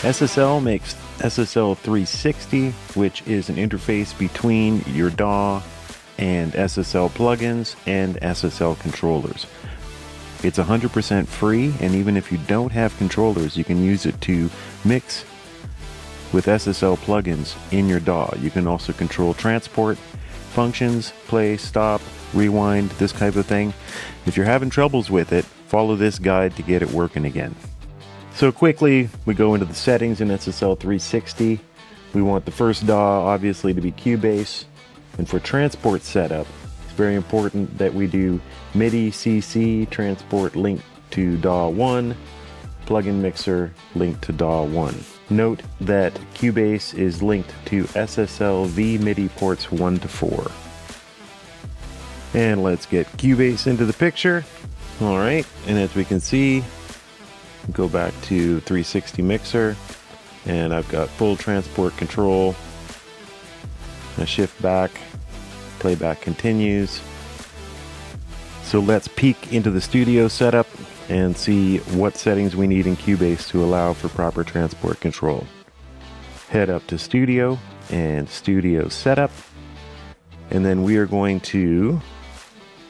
SSL makes SSL 360, which is an interface between your DAW and SSL plugins and SSL controllers. It's 100% free, and even if you don't have controllers, you can use it to mix with SSL plugins in your DAW. You can also control transport functions, play, stop, rewind, this type of thing. If you're having troubles with it, follow this guide to get it working again. So quickly, we go into the settings in SSL 360. We want the first DAW obviously to be Cubase. And for transport setup, it's very important that we do MIDI CC transport link to DAW 1, plugin mixer link to DAW 1. Note that Cubase is linked to SSL V MIDI ports 1 to 4. And let's get Cubase into the picture. All right, and as we can see, go back to 360 mixer, and I've got full transport control. I shift back, playback continues. So let's peek into the studio setup and see what settings we need in Cubase to allow for proper transport control. Head up to Studio and Studio Setup, and then we are going to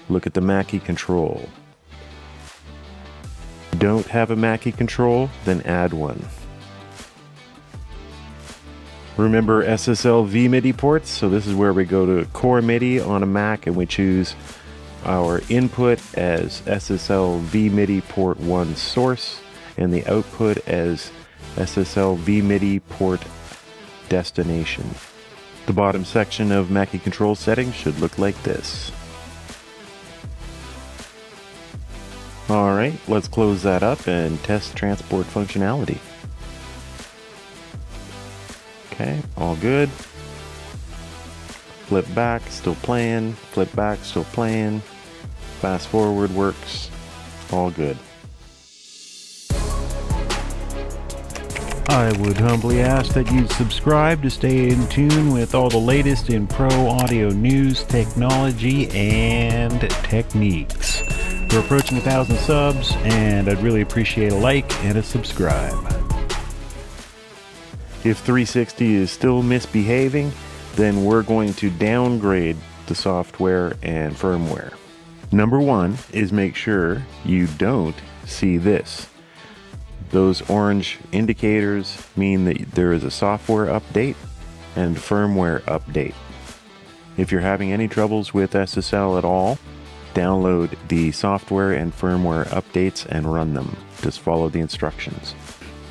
look at the Mackie control. Don't have a Mackie control? Then add one. Remember SSL vMIDI ports? So this is where we go to Core MIDI on a Mac and we choose our input as SSL vMIDI port 1 source and the output as SSL vMIDI port destination. The bottom section of Mackie control settings should look like this. Alright, let's close that up and test transport functionality. Okay, all good flip back, still playing, flip back, still playing, fast forward works, all good. I would humbly ask that you subscribe to stay in tune with all the latest in pro audio news, technology, and techniques. We're approaching a thousand subs, and I'd really appreciate a like and a subscribe. If 360 is still misbehaving, then we're going to downgrade the software and firmware. Number one is make sure you don't see this. Those orange indicators mean that there is a software update and firmware update. If you're having any troubles with SSL at all, download the software and firmware updates and run them. Just follow the instructions.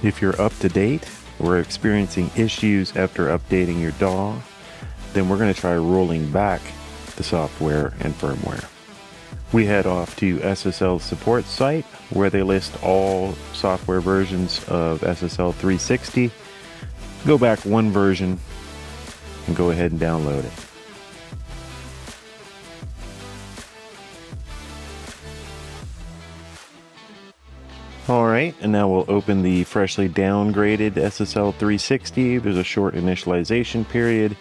If you're up to date or experiencing issues after updating your DAW, then we're going to try rolling back the software and firmware. We head off to SSL support site where they list all software versions of SSL 360. Go back one version and go ahead and download it. Alright, and now we'll open the freshly downgraded SSL 360. There's a short initialization period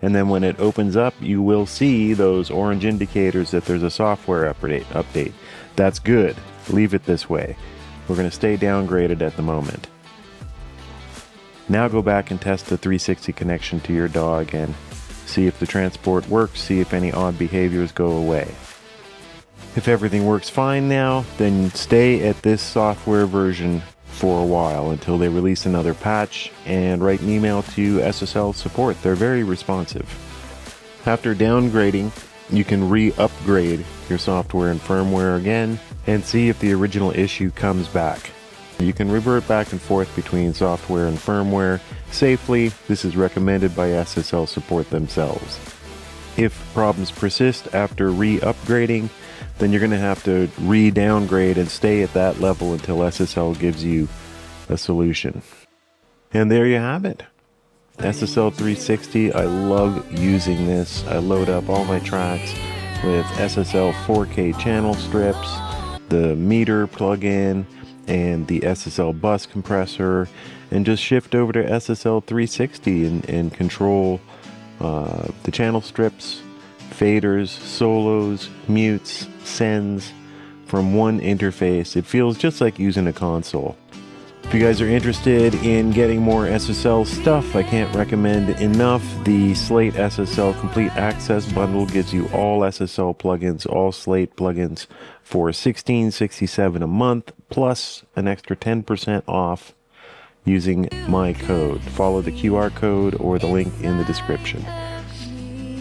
and then when it opens up, you will see those orange indicators that there's a software update. update. That's good. Leave it this way. We're going to stay downgraded at the moment. Now go back and test the 360 connection to your DAW and See if the transport works, see if any odd behaviors go away. If everything works fine now, then stay at this software version for a while until they release another patch and write an email to SSL support. They're very responsive. After downgrading, you can re-upgrade your software and firmware again and see if the original issue comes back. You can revert back and forth between software and firmware safely. This is recommended by SSL support themselves. If problems persist after re-upgrading, then you're going to have to re-downgrade and stay at that level until SSL gives you a solution. And there you have it. SSL 360, I love using this. I load up all my tracks with SSL 4K channel strips, the meter plugin, and the SSL bus compressor, and just shift over to SSL 360 and, and control uh, the channel strips, faders, solos, mutes, sends from one interface. It feels just like using a console. If you guys are interested in getting more SSL stuff, I can't recommend enough. The Slate SSL Complete Access Bundle gives you all SSL plugins, all Slate plugins for $16.67 a month, plus an extra 10% off using my code. Follow the QR code or the link in the description.